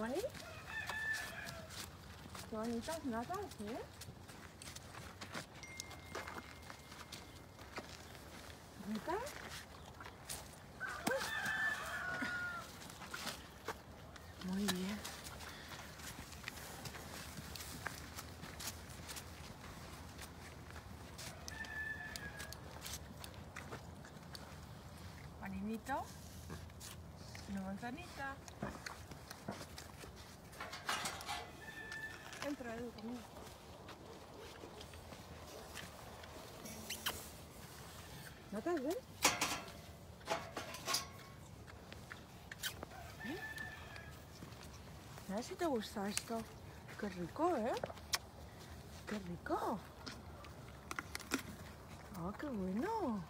Moni. Qué bonitas natas, ¿eh? ¿Ricas? Muy bien. Paninito. Una manzanita. Conmigo. ¿Notas, ves? A ver si te gusta esto. Qué rico, ¿eh? Qué rico. Ah, qué bueno.